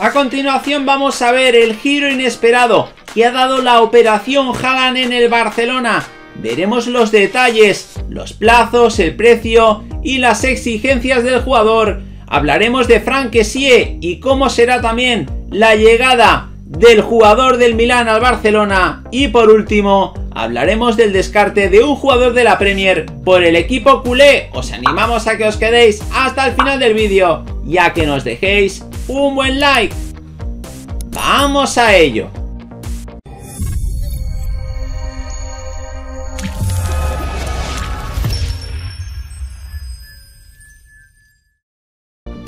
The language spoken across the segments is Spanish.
A continuación vamos a ver el giro inesperado que ha dado la operación Haaland en el Barcelona. Veremos los detalles, los plazos, el precio y las exigencias del jugador. Hablaremos de Frank y cómo será también la llegada del jugador del Milán al Barcelona y por último hablaremos del descarte de un jugador de la Premier por el equipo culé. Os animamos a que os quedéis hasta el final del vídeo y a que nos dejéis un buen like. ¡Vamos a ello!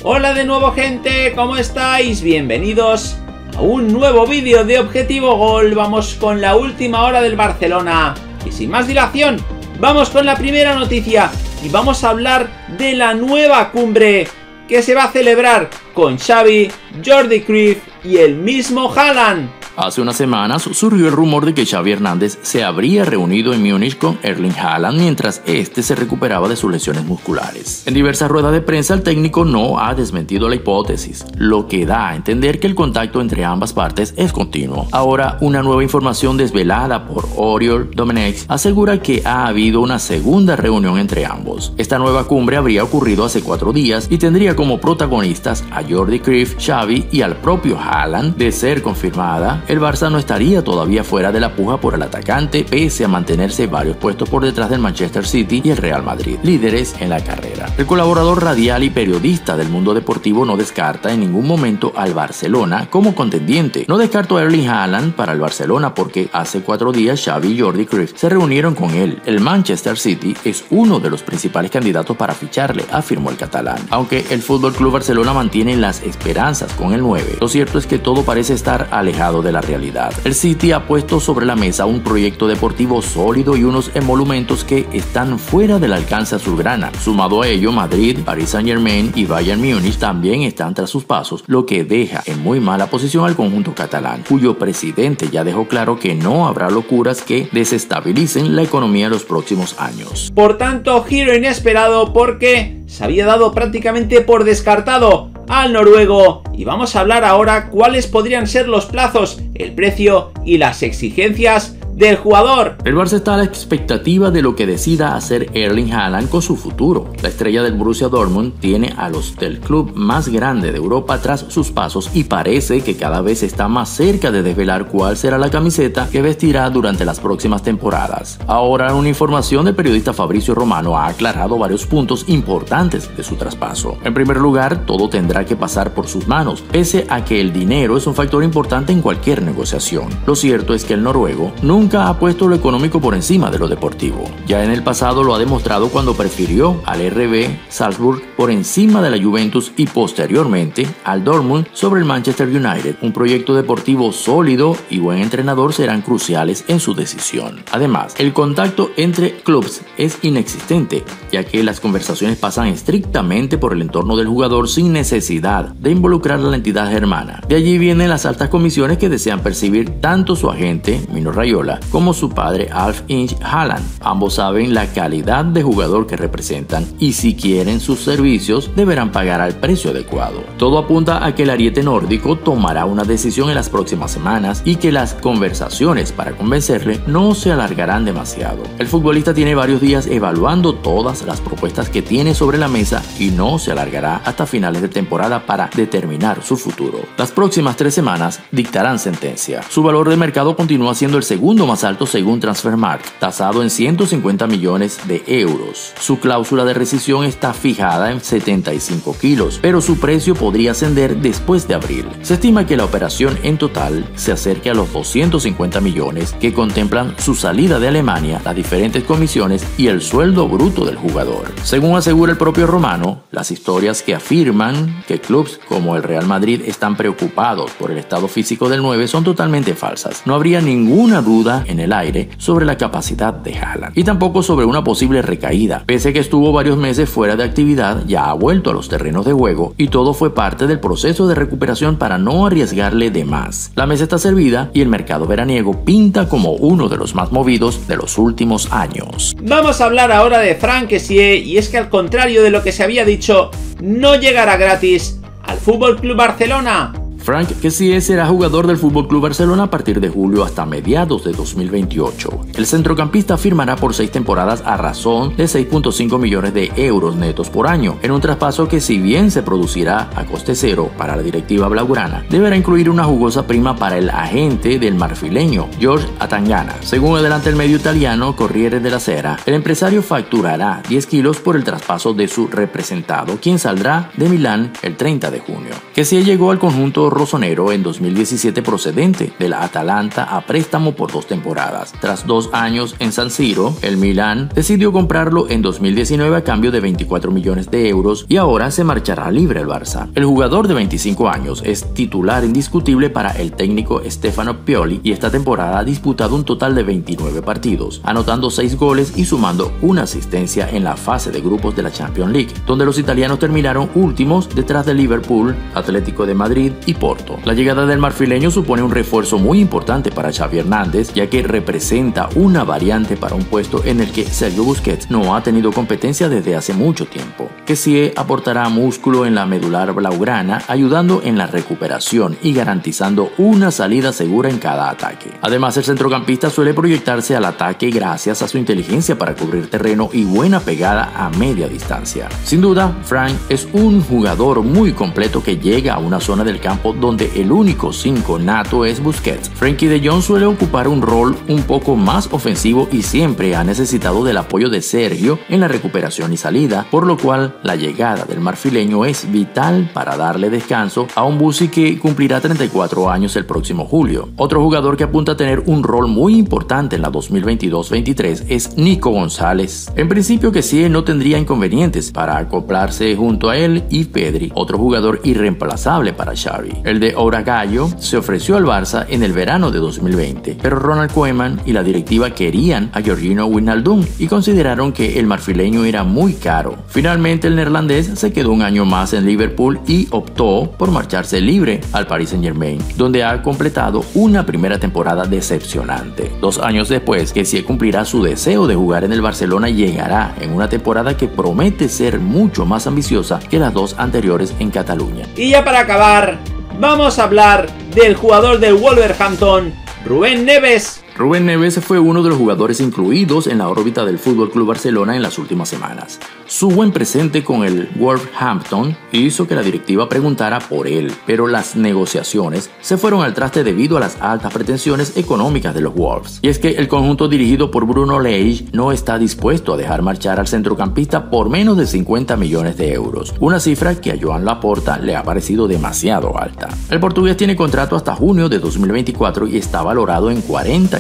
Hola de nuevo gente, ¿cómo estáis? Bienvenidos un nuevo vídeo de Objetivo Gol. Vamos con la última hora del Barcelona. Y sin más dilación, vamos con la primera noticia y vamos a hablar de la nueva cumbre que se va a celebrar con Xavi, Jordi Cruyff y el mismo Haaland. Hace unas semanas surgió el rumor de que Xavi Hernández se habría reunido en Múnich con Erling Haaland mientras este se recuperaba de sus lesiones musculares. En diversas ruedas de prensa el técnico no ha desmentido la hipótesis, lo que da a entender que el contacto entre ambas partes es continuo. Ahora, una nueva información desvelada por Oriol Domenech asegura que ha habido una segunda reunión entre ambos. Esta nueva cumbre habría ocurrido hace cuatro días y tendría como protagonistas a Jordi Cruyff, Xavi y al propio Haaland. De ser confirmada, el Barça no estaría todavía fuera de la puja por el atacante, pese a mantenerse varios puestos por detrás del Manchester City y el Real Madrid, líderes en la carrera. El colaborador radial y periodista del mundo deportivo no descarta en ningún momento al Barcelona como contendiente. No descarto a Erling Haaland para el Barcelona porque hace cuatro días Xavi y Jordi Cruyff se reunieron con él. El Manchester City es uno de los principales candidatos para ficharle, afirmó el catalán. Aunque el Fútbol Club Barcelona mantiene las esperanzas con el 9, lo cierto es que todo parece estar alejado de la realidad. El City ha puesto sobre la mesa un proyecto deportivo sólido y unos emolumentos que están fuera del alcance azulgrana. Sumado a ello, Madrid, Paris Saint Germain y Bayern Múnich también están tras sus pasos, lo que deja en muy mala posición al conjunto catalán, cuyo presidente ya dejó claro que no habrá locuras que desestabilicen la economía en los próximos años. Por tanto, giro inesperado porque se había dado prácticamente por descartado al noruego. Y vamos a hablar ahora cuáles podrían ser los plazos, el precio y las exigencias del jugador. El Barça está a la expectativa de lo que decida hacer Erling Haaland con su futuro. La estrella del Borussia Dortmund tiene a los del club más grande de Europa tras sus pasos y parece que cada vez está más cerca de desvelar cuál será la camiseta que vestirá durante las próximas temporadas. Ahora, una información del periodista Fabricio Romano ha aclarado varios puntos importantes de su traspaso. En primer lugar, todo tendrá que pasar por sus manos, pese a que el dinero es un factor importante en cualquier negociación. Lo cierto es que el noruego nunca ha puesto lo económico por encima de lo deportivo. Ya en el pasado lo ha demostrado cuando prefirió al RB Salzburg por encima de la Juventus y posteriormente al Dortmund sobre el Manchester United. Un proyecto deportivo sólido y buen entrenador serán cruciales en su decisión. Además, el contacto entre clubes es inexistente, ya que las conversaciones pasan estrictamente por el entorno del jugador sin necesidad de involucrar a la entidad germana. De allí vienen las altas comisiones que desean percibir tanto su agente, Mino Rayola, como su padre Alf Inch Haaland. Ambos saben la calidad de jugador que representan y si quieren sus servicios deberán pagar al precio adecuado. Todo apunta a que el ariete nórdico tomará una decisión en las próximas semanas y que las conversaciones para convencerle no se alargarán demasiado. El futbolista tiene varios días evaluando todas las propuestas que tiene sobre la mesa y no se alargará hasta finales de temporada para determinar su futuro. Las próximas tres semanas dictarán sentencia. Su valor de mercado continúa siendo el segundo más alto según Transfermarkt, tasado en 150 millones de euros. Su cláusula de rescisión está fijada en 75 kilos, pero su precio podría ascender después de abril. Se estima que la operación en total se acerque a los 250 millones que contemplan su salida de Alemania, las diferentes comisiones y el sueldo bruto del jugador. Según asegura el propio Romano, las historias que afirman que clubes como el Real Madrid están preocupados por el estado físico del 9 son totalmente falsas. No habría ninguna duda en el aire sobre la capacidad de Haaland y tampoco sobre una posible recaída. Pese que estuvo varios meses fuera de actividad, ya ha vuelto a los terrenos de juego y todo fue parte del proceso de recuperación para no arriesgarle de más. La mesa está servida y el mercado veraniego pinta como uno de los más movidos de los últimos años. Vamos a hablar ahora de Frank y es que al contrario de lo que se había dicho, no llegará gratis al Fútbol Club Barcelona Frank Kessie será jugador del FC Barcelona a partir de julio hasta mediados de 2028. El centrocampista firmará por seis temporadas a razón de 6.5 millones de euros netos por año, en un traspaso que si bien se producirá a coste cero para la directiva blaugrana, deberá incluir una jugosa prima para el agente del marfileño, George Atangana. Según adelanta el medio italiano Corriere della Sera, el empresario facturará 10 kilos por el traspaso de su representado, quien saldrá de Milán el 30 de junio. Si llegó al conjunto rosonero en 2017 procedente de la Atalanta a préstamo por dos temporadas. Tras dos años en San Siro, el Milán decidió comprarlo en 2019 a cambio de 24 millones de euros y ahora se marchará libre el Barça. El jugador de 25 años es titular indiscutible para el técnico Stefano Pioli y esta temporada ha disputado un total de 29 partidos, anotando 6 goles y sumando una asistencia en la fase de grupos de la Champions League, donde los italianos terminaron últimos detrás de Liverpool, Atlético de Madrid y Porto. La llegada del marfileño supone un refuerzo muy importante para Xavi Hernández, ya que representa una variante para un puesto en el que Sergio Busquets no ha tenido competencia desde hace mucho tiempo, que sí aportará músculo en la medular blaugrana, ayudando en la recuperación y garantizando una salida segura en cada ataque. Además, el centrocampista suele proyectarse al ataque gracias a su inteligencia para cubrir terreno y buena pegada a media distancia. Sin duda, Frank es un jugador muy completo que llega a una zona del campo donde el único 5 nato es Busquets. Frankie de Jong suele ocupar un rol un poco más ofensivo y siempre ha necesitado del apoyo de Sergio en la recuperación y salida, por lo cual la llegada del marfileño es vital para darle descanso a un Busi que cumplirá 34 años el próximo julio. Otro jugador que apunta a tener un rol muy importante en la 2022-23 es Nico González. En principio que sí no tendría inconvenientes para acoplarse junto a él y Pedri, otro jugador irreemplazable para Xavi. El de Oragallo se ofreció al Barça en el verano de 2020, pero Ronald Koeman y la directiva querían a Georgino Wijnaldum y consideraron que el marfileño era muy caro. Finalmente el neerlandés se quedó un año más en Liverpool y optó por marcharse libre al Paris Saint Germain, donde ha completado una primera temporada decepcionante. Dos años después, que si cumplirá su deseo de jugar en el Barcelona llegará en una temporada que promete ser mucho más ambiciosa que las dos anteriores en Cataluña. Y ya para acabar, vamos a hablar del jugador del Wolverhampton, Rubén Neves, Rubén Neves fue uno de los jugadores incluidos en la órbita del FC Barcelona en las últimas semanas. Su buen presente con el Wolverhampton hizo que la directiva preguntara por él, pero las negociaciones se fueron al traste debido a las altas pretensiones económicas de los Wolves. Y es que el conjunto dirigido por Bruno Lage no está dispuesto a dejar marchar al centrocampista por menos de 50 millones de euros, una cifra que a Joan Laporta le ha parecido demasiado alta. El portugués tiene contrato hasta junio de 2024 y está valorado en 40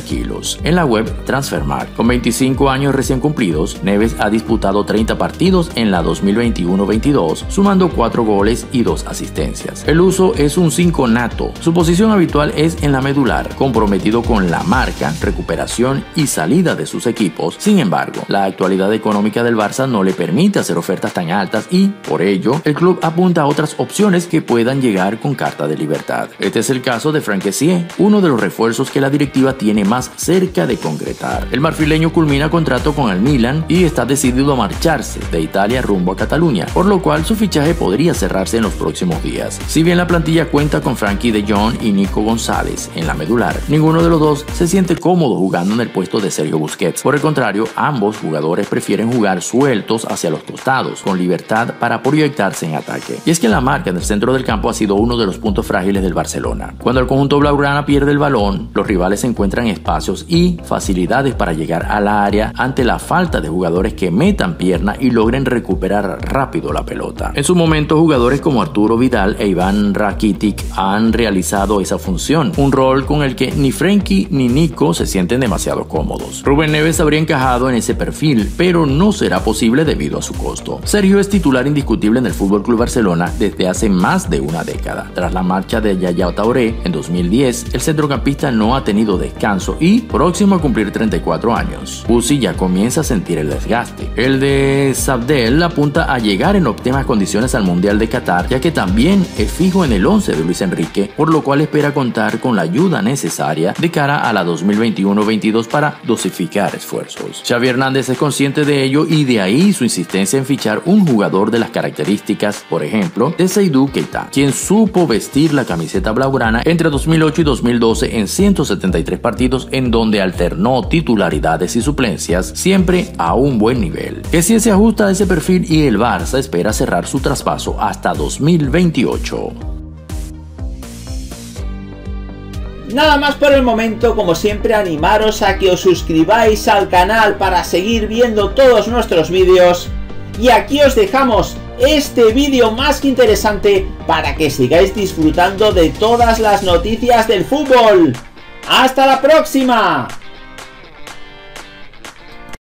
en la web Transfermarkt, con 25 años recién cumplidos, Neves ha disputado 30 partidos en la 2021-22, sumando 4 goles y 2 asistencias. El uso es un 5 nato. Su posición habitual es en la medular, comprometido con la marca, recuperación y salida de sus equipos. Sin embargo, la actualidad económica del Barça no le permite hacer ofertas tan altas y, por ello, el club apunta a otras opciones que puedan llegar con carta de libertad. Este es el caso de Frank uno de los refuerzos que la directiva tiene más cerca de concretar. El marfileño culmina contrato con el Milan y está decidido a marcharse de Italia rumbo a Cataluña, por lo cual su fichaje podría cerrarse en los próximos días. Si bien la plantilla cuenta con Frankie de Jong y Nico González en la medular, ninguno de los dos se siente cómodo jugando en el puesto de Sergio Busquets. Por el contrario, ambos jugadores prefieren jugar sueltos hacia los costados, con libertad para proyectarse en ataque. Y es que la marca en el centro del campo ha sido uno de los puntos frágiles del Barcelona. Cuando el conjunto blaugrana pierde el balón, los rivales se encuentran y facilidades para llegar al área ante la falta de jugadores que metan pierna y logren recuperar rápido la pelota. En su momento, jugadores como Arturo Vidal e Iván Rakitic han realizado esa función, un rol con el que ni Frenkie ni Nico se sienten demasiado cómodos. Rubén Neves habría encajado en ese perfil, pero no será posible debido a su costo. Sergio es titular indiscutible en el FC Club Barcelona desde hace más de una década. Tras la marcha de Yaya Tauré en 2010, el centrocampista no ha tenido descanso y próximo a cumplir 34 años. Uzi ya comienza a sentir el desgaste. El de Abdel apunta a llegar en óptimas condiciones al Mundial de Qatar, ya que también es fijo en el 11 de Luis Enrique, por lo cual espera contar con la ayuda necesaria de cara a la 2021-22 para dosificar esfuerzos. Xavi Hernández es consciente de ello y de ahí su insistencia en fichar un jugador de las características, por ejemplo, de Seydou Keita, quien supo vestir la camiseta blaugrana entre 2008 y 2012 en 173 partidos en donde alternó titularidades y suplencias, siempre a un buen nivel. Que si se ajusta a ese perfil y el Barça espera cerrar su traspaso hasta 2028. Nada más por el momento, como siempre animaros a que os suscribáis al canal para seguir viendo todos nuestros vídeos. Y aquí os dejamos este vídeo más que interesante para que sigáis disfrutando de todas las noticias del fútbol. ¡Hasta la próxima!